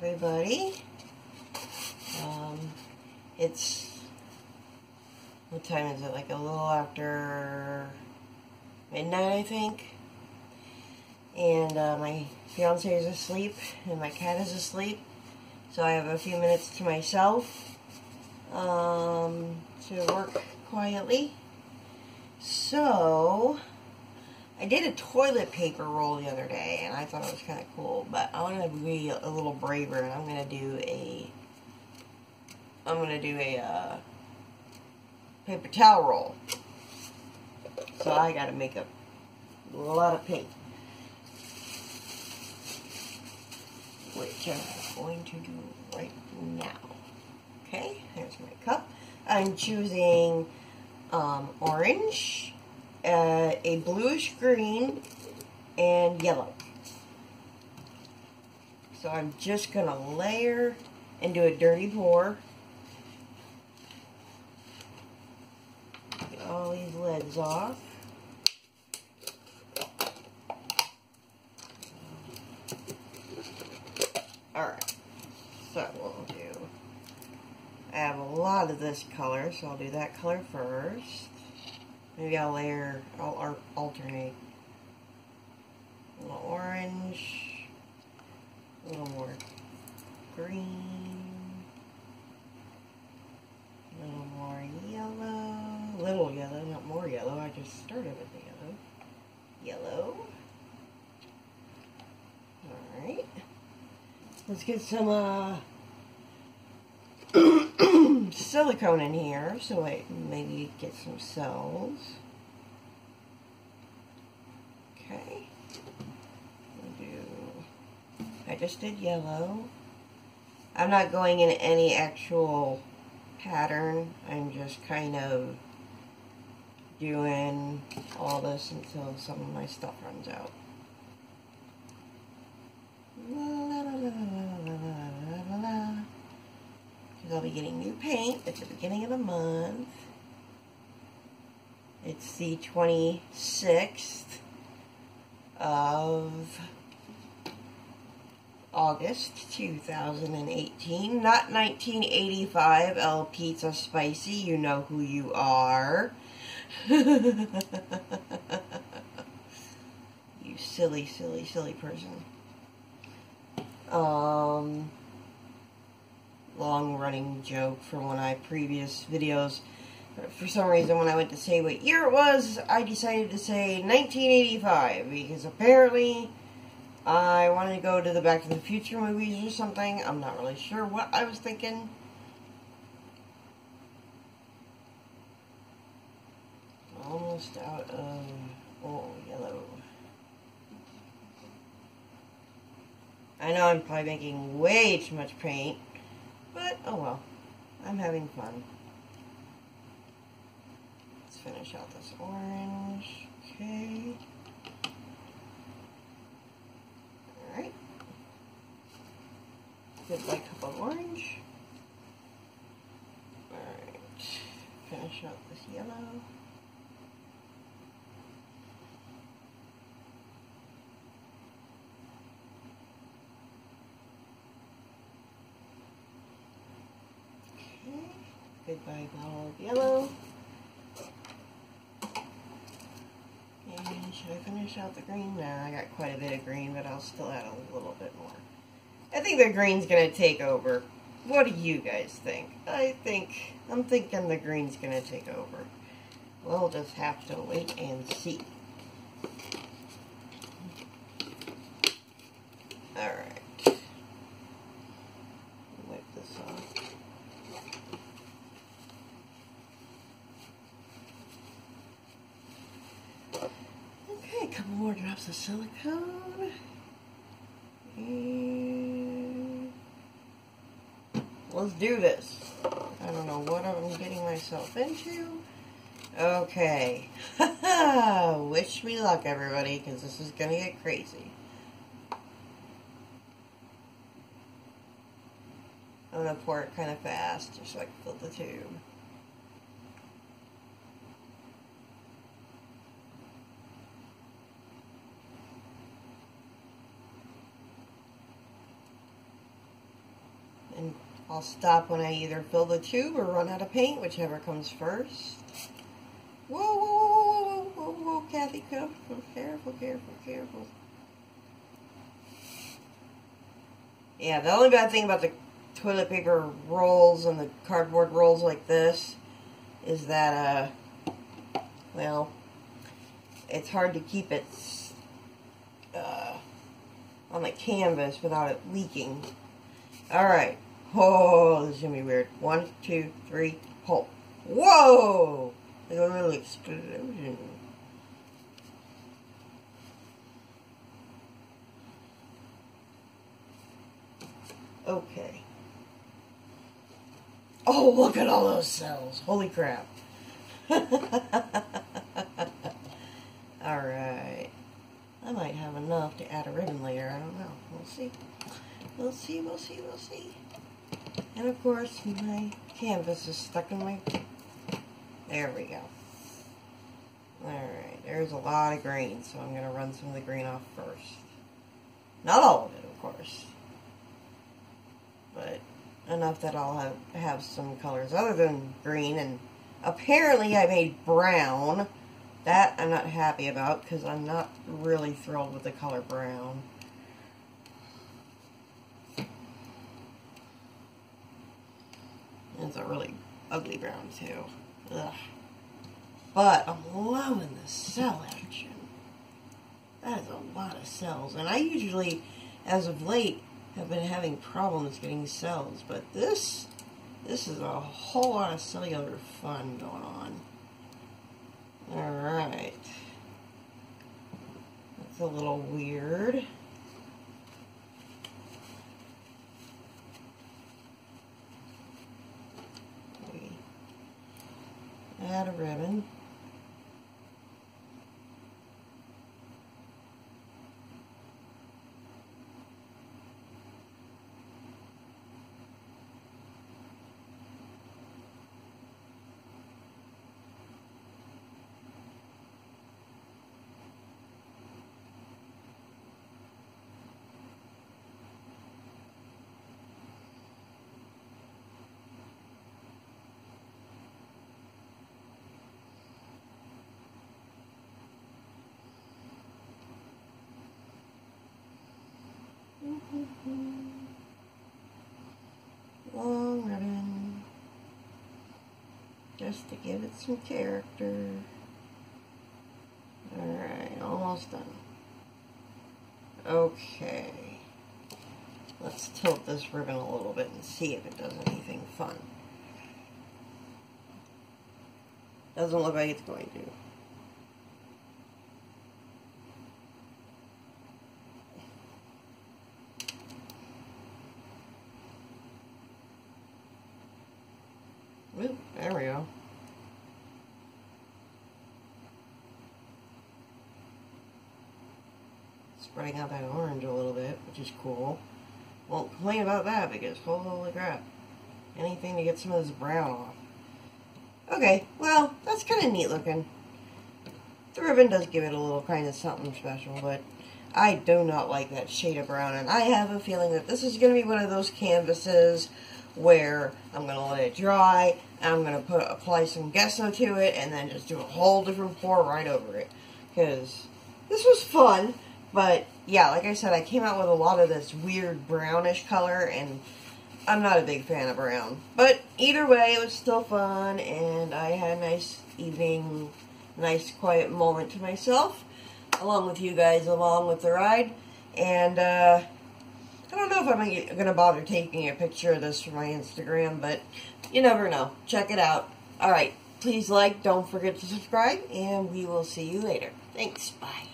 everybody. Um, it's, what time is it? Like a little after midnight, I think. And uh, my fiance is asleep and my cat is asleep. So I have a few minutes to myself um, to work quietly. So, I did a toilet paper roll the other day, and I thought it was kind of cool, but I want to be a little braver, and I'm going to do a, I'm going to do a uh, paper towel roll. So I got to make a lot of paint. Which I'm going to do right now. Okay, there's my cup. I'm choosing um, orange, uh, a bluish green, and yellow. So I'm just going to layer and do a dirty pour. Get all these lids off. Alright, so we'll do, I have a lot of this color, so I'll do that color first. Maybe I'll layer, I'll alternate. A little orange, a little more green, a little more yellow, little yellow, not more yellow, I just started with the yellow. Yellow. Alright. Let's get some, uh, silicone in here so I maybe get some cells. Okay. Do, I just did yellow. I'm not going in any actual pattern. I'm just kind of doing all this until some of my stuff runs out. La, la, la, because I'll be getting new paint at the beginning of the month. It's the 26th of August 2018. Not 1985, El Pizza Spicy. You know who you are. you silly, silly, silly person. Um long-running joke from one of my previous videos. For some reason, when I went to say what year it was, I decided to say 1985, because apparently I wanted to go to the Back to the Future movies or something. I'm not really sure what I was thinking. Almost out of oh, yellow. I know I'm probably making way too much paint. But, oh well. I'm having fun. Let's finish out this orange. Okay. Alright. Good light cup of orange. Alright. Finish out this yellow. Goodbye bottle yellow. And should I finish out the green? No, I got quite a bit of green, but I'll still add a little bit more. I think the green's going to take over. What do you guys think? I think, I'm thinking the green's going to take over. We'll just have to wait and see. Alright. Wipe this off. couple more drops of silicone. And let's do this. I don't know what I'm getting myself into. Okay. Wish me luck, everybody, because this is going to get crazy. I'm going to pour it kind of fast, just so I can fill the tube. And I'll stop when I either fill the tube or run out of paint, whichever comes first. Whoa, whoa, whoa, whoa, whoa, whoa, Kathy, careful, careful, careful, careful. Yeah, the only bad thing about the toilet paper rolls and the cardboard rolls like this is that, uh, well, it's hard to keep it uh, on the canvas without it leaking. Alright. Oh, this is going to be weird. One, two, three, pull. Whoa! Like a little explosion. Okay. Oh, look at all those cells. Holy crap. Alright. I might have enough to add a ribbon layer. I don't know. We'll see. We'll see, we'll see, we'll see. And of course, my canvas is stuck in my... There we go. Alright, there's a lot of green, so I'm going to run some of the green off first. Not all of it, of course. But enough that I'll have, have some colors other than green. And apparently I made brown. That I'm not happy about because I'm not really thrilled with the color brown. It's a really ugly brown too. Ugh. But I'm loving the cell action. That is a lot of cells. And I usually, as of late, have been having problems getting cells. But this, this is a whole lot of cellular fun going on. Alright. That's a little weird. Add a ribbon. Long ribbon. Just to give it some character. Alright, almost done. Okay. Let's tilt this ribbon a little bit and see if it does anything fun. Doesn't look like it's going to. Ooh, there we go. Spreading out that orange a little bit, which is cool. Won't complain about that because holy crap. Anything to get some of this brown off. Okay, well, that's kind of neat looking. The ribbon does give it a little kind of something special, but I do not like that shade of brown, and I have a feeling that this is going to be one of those canvases where I'm going to let it dry, and I'm going to put apply some gesso to it, and then just do a whole different pour right over it. Because this was fun, but yeah, like I said, I came out with a lot of this weird brownish color, and I'm not a big fan of brown. But either way, it was still fun, and I had a nice evening, nice quiet moment to myself, along with you guys along with the ride. And, uh, I don't know if I'm going to bother taking a picture of this for my Instagram, but you never know. Check it out. Alright, please like, don't forget to subscribe, and we will see you later. Thanks, bye.